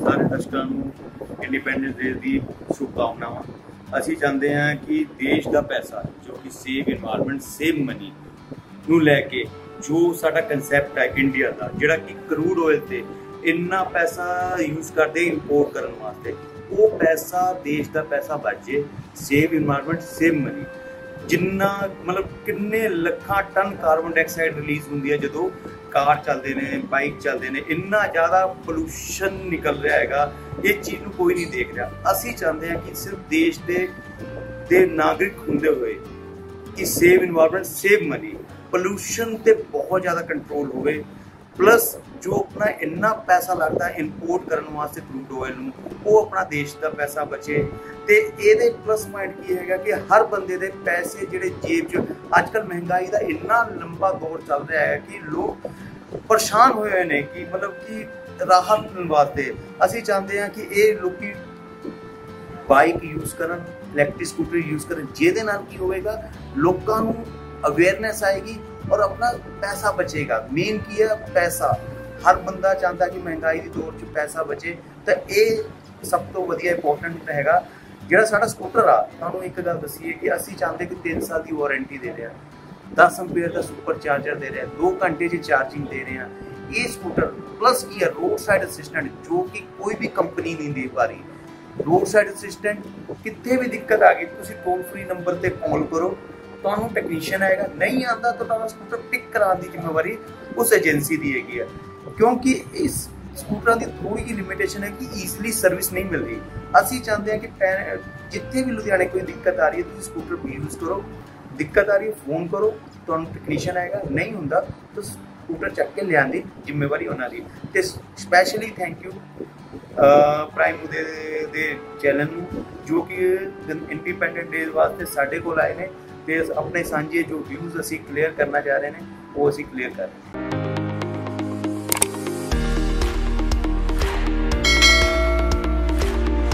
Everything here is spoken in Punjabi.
ਸਾਰੇ ਦਰਸ਼ਕਾਂ ਨੂੰ ਇੰਡੀਪੈਂਡੈਂਸ ਡੇ ਦੀ ਸ਼ੁਭਕਾਮਨਾਵਾਂ। ਅਸੀਂ ਚਾਹੁੰਦੇ ਹਾਂ ਕਿ ਦੇਸ਼ ਦਾ ਪੈਸਾ, ਜੋ ਕਿ ਸੇਵ এনवायरमेंट ਸੇਵ ਮਨੀ ਨੂੰ ਲੈ ਕੇ ਜੋ ਸਾਡਾ ਕਨਸੈਪਟ ਹੈ ਇੰਡੀਆ ਦਾ, ਜਿਹੜਾ ਕਿ ਕਰੂਡ ਆਇਲ ਤੇ ਇੰਨਾ ਪੈਸਾ ਯੂਜ਼ ਕਰਦੇ ਇੰਪੋਰਟ ਕਰਨ ਵਾਸਤੇ, ਉਹ ਪੈਸਾ, ਦੇਸ਼ ਦਾ ਪੈਸਾ ਬਚੇ ਸੇਵ এনवायरमेंट ਸੇਵ ਮਨੀ ਜਿੰਨਾ ਮਤਲਬ ਕਿੰਨੇ ਲੱਖਾਂ ਟਨ ਕਾਰਬਨ ਡਾਈਆਕਸਾਈਡ ਰਿਲੀਜ਼ ਹੁੰਦੀ ਹੈ ਜਦੋਂ ਕਾਰ ਚੱਲਦੇ ਨੇ, ਬਾਈਕ ਚੱਲਦੇ ਨੇ, ਇੰਨਾ ਜ਼ਿਆਦਾ ਪੋਲੂਸ਼ਨ ਨਿਕਲ ਰਿਹਾ ਹੈਗਾ, ਇਹ ਚੀਜ਼ ਨੂੰ ਕੋਈ ਨਹੀਂ ਦੇਖ ਰਿਹਾ। ਅਸੀਂ ਚਾਹੁੰਦੇ ਹਾਂ ਕਿ ਸਿਰਫ ਦੇਸ਼ ਦੇ ਦੇ ਨਾਗਰਿਕ ਹੁੰਦੇ ਹੋਏ ਕਿ save environment save money pollution ਤੇ ਬਹੁਤ ਜ਼ਿਆਦਾ ਕੰਟਰੋਲ ਹੋਵੇ। ਪਲੱਸ ਜੋ ਆਪਣਾ ਇੰਨਾ ਪੈਸਾ ਲੱਗਦਾ ਇੰਪੋਰਟ ਕਰਨ ਵਾਸਤੇ ਕਰੂਡ ਆਇਲ ਨੂੰ, ਉਹ ਆਪਣਾ ਦੇਸ਼ ਦਾ ਪੈਸਾ ਬਚੇ। ਤੇ ਇਹਦੇ ਪਲੱਸ ਪੁਆਇੰਟ ਕੀ ਹੈਗਾ ਕਿ ਹਰ ਬੰਦੇ ਦੇ ਪੈਸੇ ਜਿਹੜੇ ਜੇਬ 'ਚ ਅੱਜ ਕੱਲ ਮਹਿੰਗਾਈ ਦਾ ਇੰਨਾ ਲੰਬਾ ਦੌਰ ਚੱਲ ਰਿਹਾ ਹੈ ਕਿ ਲੋਕ ਪਰੇਸ਼ਾਨ ਹੋਏ ਨੇ ਕਿ ਮਤਲਬ ਕਿ ਰਾਹਤ ਮਿਲਣ ਵਾਸਤੇ। ਅਸੀਂ ਚਾਹੁੰਦੇ ਹਾਂ ਕਿ ਇਹ ਲੋਕੀ ਬਾਈਕ ਯੂਜ਼ ਕਰਨ ਇਲੈਕਟ੍ਰਿਕ ਸਕੂਟਰ ਯੂਜ਼ ਕਰਨ, ਜਿਹਦੇ ਨਾਲ ਕੀ ਹੋਵੇਗਾ, ਲੋਕਾਂ ਨੂੰ ਅਵੇਅਰਨੈਸ ਆਏਗੀ ਔਰ ਆਪਣਾ ਪੈਸਾ ਬਚੇਗਾ। ਮੇਨ ਕੀ ਹੈ? ਪੈਸਾ। ਹਰ ਬੰਦਾ ਚਾਹੁੰਦਾ ਕਿ ਮਹਿੰਗਾਈ ਦੇ ਦੌਰ 'ਚ ਪੈਸਾ ਬਚੇ। ਤਾਂ ਇਹ ਸਭ ਤੋਂ ਵਧੀਆ ਇੰਪੋਰਟੈਂਟ ਹੈਗਾ। ਜਿਹੜਾ ਸਾਡਾ ਸਕੂਟਰ ਆ, ਤੁਹਾਨੂੰ ਇੱਕ ਗੱਲ ਦਸੀਏ ਕਿ ਅਸੀਂ ਚਾਹੁੰਦੇ ਕਿ 3 ਸਾਲ ਦੀ ਵਾਰੰਟੀ ਦੇ ਰਿਹਾ। 10 ਐਂਪੀਅਰ ਦਾ ਸੁਪਰ ਚਾਰਜਰ ਦੇ ਰਿਹਾ। 2 ਘੰਟੇ ਦੀ ਚਾਰਜਿੰਗ ਦੇ ਰਹੇ। ਆ ਇਹ ਸਕੂਟਰ ਪਲੱਸ ਕੀ ਹੈ? ਰੋਡ ਸਾਈਡ ਅਸਿਸਟੈਂਟ ਜੋ ਕਿ ਕੋਈ ਵੀ ਕੰਪਨੀ ਨਹੀਂ ਦੇ ਪਾ ਰਹੀ। ਰੋਡ ਸਾਈਡ ਅਸਿਸਟੈਂਟ ਕਿੱਥੇ ਵੀ ਦਿੱਕਤ ਆ ਗਈ, ਤੁਸੀਂ ਟੋਲ ਫ੍ਰੀ ਨੰਬਰ ਤੇ ਕਾਲ ਕਰੋ। ਤੁਹਾਨੂੰ ਟੈਕਨੀਸ਼ੀਅਨ ਆਏਗਾ, ਨਹੀਂ ਆਂਦਾ ਤਾਂ ਤੁਹਾਡਾ ਸਕੂਟਰ ਪਿਕ ਕਰਾਉਣ ਦੀ ਜ਼ਿੰਮੇਵਾਰੀ ਉਸ ਏਜੰਸੀ ਦੀ ਹੈਗੀ ਹੈ ਕਿਉਂਕਿ ਇਸ ਸਕੂਟਰਾਂ ਦੀ ਥੋੜੀ ਜਿਹੀ ਲਿਮਿਟੇਸ਼ਨ ਹੈ ਕਿ ਈਜ਼ਲੀ ਸਰਵਿਸ ਨਹੀਂ ਮਿਲ ਰਹੀ। ਅਸੀਂ ਚਾਹੁੰਦੇ ਹਾਂ ਕਿ ਜਿੱਥੇ ਵੀ ਲੁਧਿਆਣੇ ਕੋਈ ਦਿੱਕਤ ਆ ਰਹੀ ਹੈ, ਤੁਸੀਂ ਸਕੂਟਰ ਯੂਜ਼ ਕਰੋ। ਦਿੱਕਤ ਆ ਰਹੀ ਹੈ ਫੋਨ ਕਰੋ। ਤੁਹਾਨੂੰ ਟੈਕਨੀਸ਼ੀਅਨ ਆਏਗਾ, ਨਹੀਂ ਹੁੰਦਾ ਤਾਂ ਸਕੂਟਰ ਚੱਕ ਕੇ ਲਿਆਉਣ ਦੀ ਜ਼ਿੰਮੇਵਾਰੀ ਉਹਨਾਂ ਦੀ। ਤੇ ਸਪੈਸ਼ਲੀ ਥੈਂਕ ਯੂ ਪ੍ਰਾਈਮ ਦੇ ਦੇ ਚੈਨਲ ਨੂੰ, ਜੋ ਕਿ ਇੰਡੀਪੈਂਡੈਂਟ ਡੇ ਵਾਸਤੇ ਸਾਡੇ ਕੋਲ ਆਏ ਨੇ। ਤੇ ਆਪਣੇ ਸਾਂਝੇ ਜੋ ਵਿਊਜ਼ ਅਸੀਂ ਕਲੀਅਰ ਕਰਨਾ ਚਾਹ ਰਹੇ ਨੇ, ਉਹ ਅਸੀਂ ਕਲੀਅਰ ਕਰ ਰਹੇ ਹਾਂ।